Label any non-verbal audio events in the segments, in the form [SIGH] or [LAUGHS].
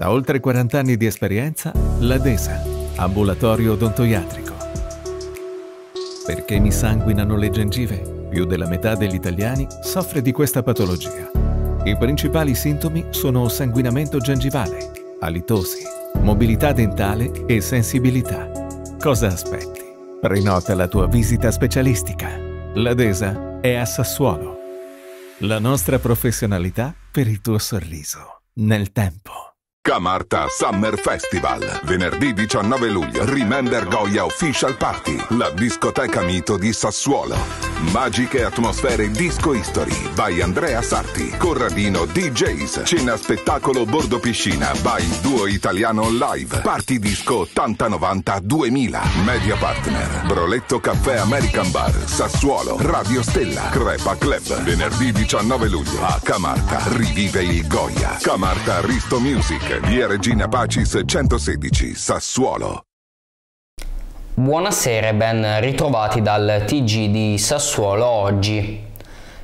Da oltre 40 anni di esperienza, la DESA, ambulatorio odontoiatrico. Perché mi sanguinano le gengive? Più della metà degli italiani soffre di questa patologia. I principali sintomi sono sanguinamento gengivale, alitosi, mobilità dentale e sensibilità. Cosa aspetti? Prenota la tua visita specialistica. La DESA è a Sassuolo. La nostra professionalità per il tuo sorriso nel tempo. Camarta Summer Festival. Venerdì 19 luglio. Remember Goya Official Party. La discoteca mito di Sassuolo. Magiche atmosfere Disco History by Andrea Sarti. Corradino DJs. Cena spettacolo bordo piscina by Duo Italiano Live. Party Disco 8090 2000. Media Partner. Broletto Caffè American Bar. Sassuolo. Radio Stella. Crepa Club. Venerdì 19 luglio. A Camarta. Rivive il Goya. Camarta Risto Music. Via Regina Pacis 116, Sassuolo. Buonasera e ben ritrovati dal TG di Sassuolo oggi.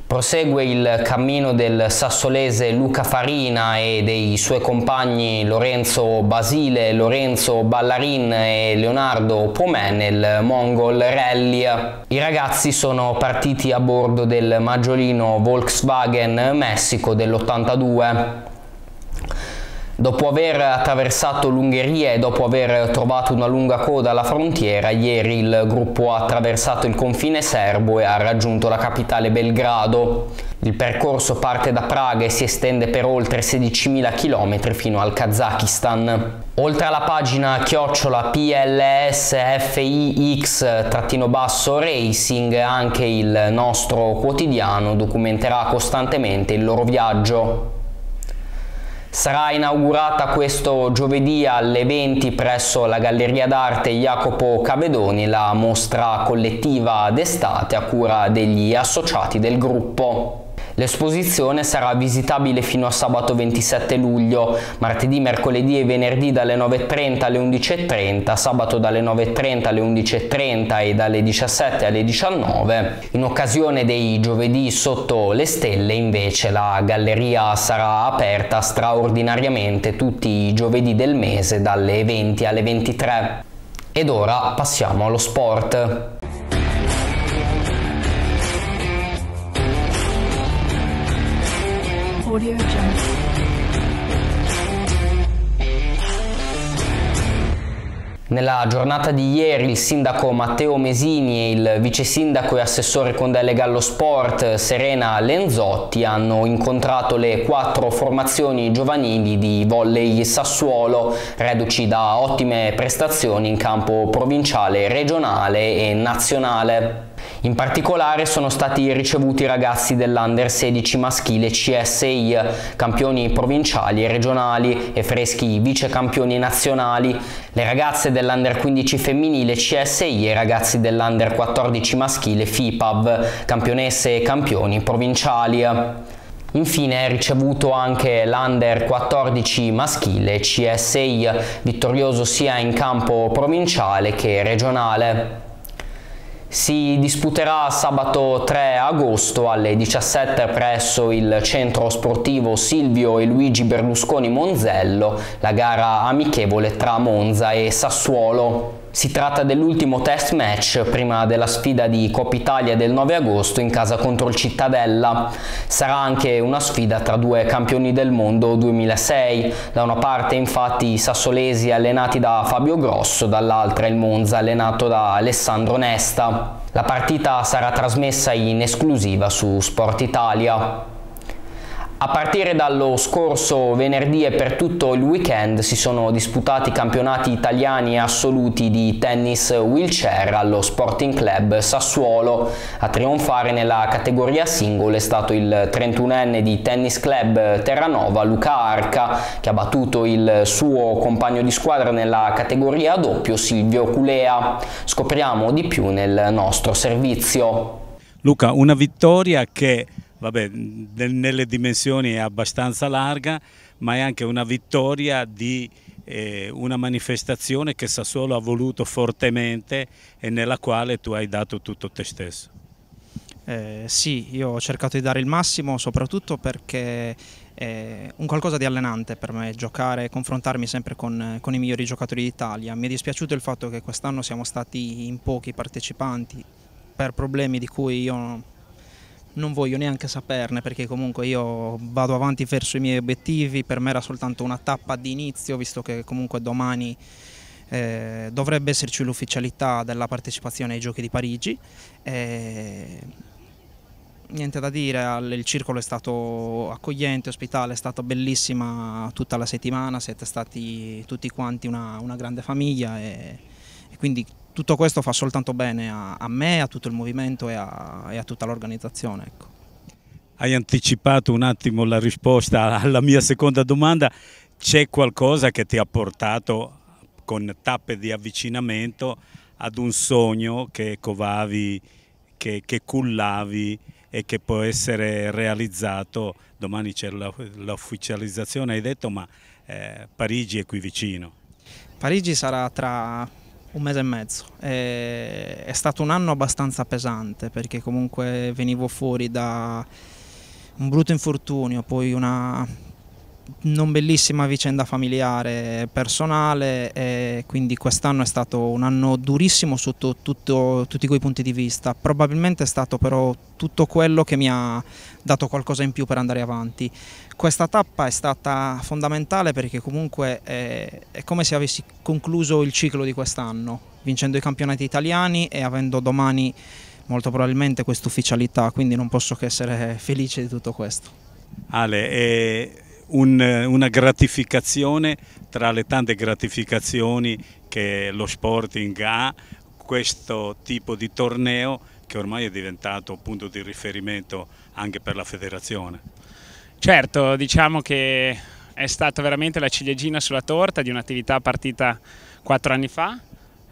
Prosegue il cammino del sassolese Luca Farina e dei suoi compagni Lorenzo Basile, Lorenzo Ballarin e Leonardo Pomè nel Mongol Rally. I ragazzi sono partiti a bordo del maggiolino Volkswagen Messico dell'82. Dopo aver attraversato l'Ungheria e dopo aver trovato una lunga coda alla frontiera, ieri il gruppo ha attraversato il confine serbo e ha raggiunto la capitale Belgrado. Il percorso parte da Praga e si estende per oltre 16.000 km fino al Kazakistan. Oltre alla pagina chiocciola PLSFIX-Racing, anche il nostro quotidiano documenterà costantemente il loro viaggio. Sarà inaugurata questo giovedì alle 20 presso la Galleria d'Arte Jacopo Cavedoni la mostra collettiva d'estate a cura degli associati del gruppo. L'esposizione sarà visitabile fino a sabato 27 luglio, martedì, mercoledì e venerdì dalle 9.30 alle 11.30, sabato dalle 9.30 alle 11.30 e dalle 17 alle 19. In occasione dei giovedì sotto le stelle invece la galleria sarà aperta straordinariamente tutti i giovedì del mese dalle 20 alle 23. Ed ora passiamo allo sport. Audio Jungle. Nella giornata di ieri il sindaco Matteo Mesini e il vice sindaco e assessore con delega allo sport Serena Lenzotti hanno incontrato le quattro formazioni giovanili di volley Sassuolo, reduci da ottime prestazioni in campo provinciale, regionale e nazionale. In particolare sono stati ricevuti i ragazzi dell'Under 16 maschile CSI, campioni provinciali e regionali e freschi vice campioni nazionali, le ragazze dell'Under 15 femminile CSI e i ragazzi dell'Under 14 maschile FIPAV, campionesse e campioni provinciali. Infine è ricevuto anche l'Under 14 maschile CSI, vittorioso sia in campo provinciale che regionale. Si disputerà sabato 3 agosto alle 17 presso il centro sportivo Silvio e Luigi Berlusconi Monzello la gara amichevole tra Monza e Sassuolo. Si tratta dell'ultimo test match prima della sfida di Coppa Italia del 9 agosto in casa contro il Cittadella. Sarà anche una sfida tra due campioni del mondo 2006. Da una parte infatti i sassolesi allenati da Fabio Grosso, dall'altra il Monza allenato da Alessandro Nesta. La partita sarà trasmessa in esclusiva su Sport Italia. A partire dallo scorso venerdì e per tutto il weekend si sono disputati campionati italiani assoluti di tennis wheelchair allo Sporting Club Sassuolo. A trionfare nella categoria singolo è stato il 31enne di Tennis Club Terranova Luca Arca che ha battuto il suo compagno di squadra nella categoria doppio Silvio Culea. Scopriamo di più nel nostro servizio. Luca, una vittoria che vabbè, nelle dimensioni è abbastanza larga, ma è anche una vittoria di eh, una manifestazione che Sassuolo ha voluto fortemente e nella quale tu hai dato tutto te stesso. Eh, sì, io ho cercato di dare il massimo soprattutto perché è un qualcosa di allenante per me giocare e confrontarmi sempre con, con, i migliori giocatori d'Italia. Mi è dispiaciuto il fatto che quest'anno siamo stati in pochi partecipanti per problemi di cui io non voglio neanche saperne perché comunque io vado avanti verso i miei obiettivi, per me era soltanto una tappa di inizio visto che comunque domani eh, dovrebbe esserci l'ufficialità della partecipazione ai giochi di Parigi. Eh, niente da dire, il circolo è stato accogliente, ospitale, è stata bellissima tutta la settimana, siete stati tutti quanti una, una grande famiglia e, e, quindi tutto questo fa soltanto bene a, a me, a tutto il movimento e a, e a tutta l'organizzazione. Ecco. Hai anticipato un attimo la risposta [LAUGHS] alla mia seconda domanda, c'è qualcosa che ti ha portato con tappe di avvicinamento ad un sogno che covavi, che, che cullavi e che può essere realizzato, domani c'è l'ufficializzazione hai detto, ma eh, Parigi è qui vicino. Parigi sarà tra un mese e mezzo, è, è stato un anno abbastanza pesante perché comunque venivo fuori da un brutto infortunio, poi una non bellissima vicenda familiare personale e quindi quest'anno è stato un anno durissimo sotto tutto, tutti quei punti di vista, probabilmente è stato però tutto quello che mi ha dato qualcosa in più per andare avanti. Questa tappa è stata fondamentale perché comunque è, è come se avessi concluso il ciclo di quest'anno, vincendo i campionati italiani e avendo domani molto probabilmente questa ufficialità, quindi non posso che essere felice di tutto questo. Ale, e un, una gratificazione tra le tante gratificazioni che lo Sporting ha, questo tipo di torneo che ormai è diventato punto di riferimento anche per la federazione. Certo, diciamo che è stata veramente la ciliegina sulla torta di un'attività partita quattro anni fa,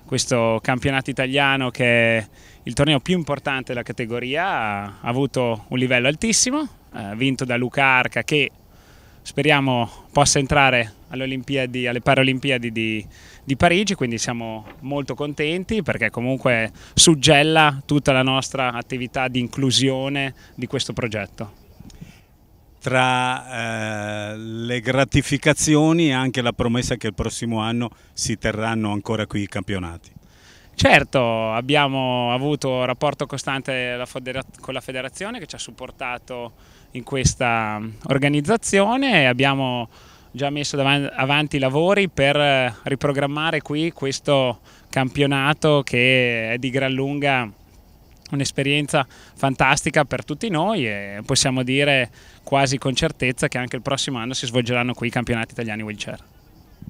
questo campionato italiano che è il torneo più importante della categoria, ha avuto un livello altissimo, vinto da Luca Arca che speriamo possa entrare alle, Olimpiadi, alle Paralimpiadi di, di, Parigi, quindi siamo molto contenti perché comunque suggella tutta la nostra attività di inclusione di questo progetto. Tra eh, le gratificazioni e anche la promessa che il prossimo anno si terranno ancora qui i campionati. Certo, abbiamo avuto rapporto costante con la federazione che ci ha supportato in questa organizzazione e abbiamo già messo avanti i lavori per riprogrammare qui questo campionato che è di gran lunga un'esperienza fantastica per tutti noi e possiamo dire quasi con certezza che anche il prossimo anno si svolgeranno qui i campionati italiani wheelchair.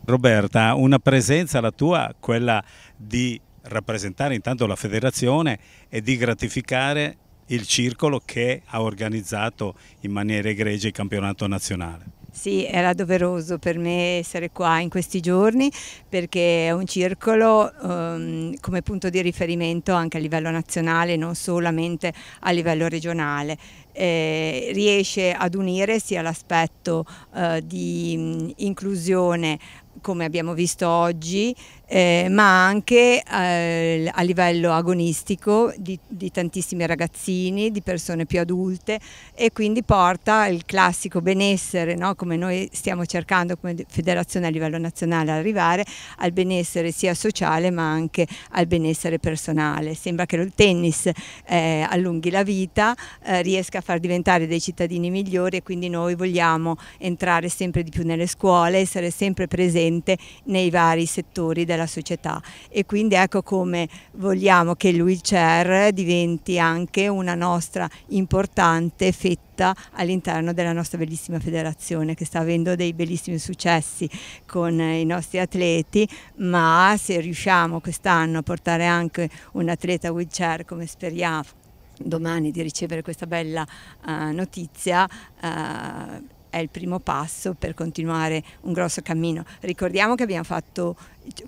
Roberta, una presenza la tua, quella di rappresentare intanto la federazione e di gratificare il circolo che ha organizzato in maniera egregia il campionato nazionale. Sì, era doveroso per me essere qua in questi giorni perché è un circolo um, come punto di riferimento anche a livello nazionale, non solamente a livello regionale. Eh, riesce ad unire sia l'aspetto uh, di um, inclusione come abbiamo visto oggi, eh, ma anche eh, a livello agonistico di, di, tantissimi ragazzini, di persone più adulte e quindi porta il classico benessere, no? come noi stiamo cercando come federazione a livello nazionale arrivare, al benessere sia sociale ma anche al benessere personale. Sembra che il tennis eh, allunghi la vita, eh, riesca a far diventare dei cittadini migliori e quindi noi vogliamo entrare sempre di più nelle scuole, essere sempre presente nei vari settori della società. E quindi ecco come vogliamo che il wheelchair diventi anche una nostra importante fetta all'interno della nostra bellissima federazione che sta avendo dei bellissimi successi con i nostri atleti. Ma se riusciamo quest'anno a portare anche un atleta wheelchair come speriamo domani di ricevere questa bella uh, notizia uh, è il primo passo per continuare un grosso cammino. Ricordiamo che abbiamo fatto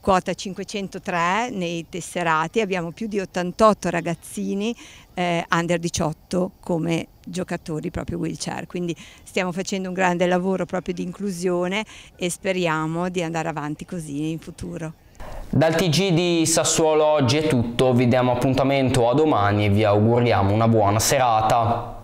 quota 503 nei tesserati, abbiamo più di 88 ragazzini eh, under 18 come giocatori proprio wheelchair, quindi stiamo facendo un grande lavoro proprio di inclusione e speriamo di andare avanti così in futuro. Dal TG di Sassuolo oggi è tutto, vi diamo appuntamento a domani e vi auguriamo una buona serata.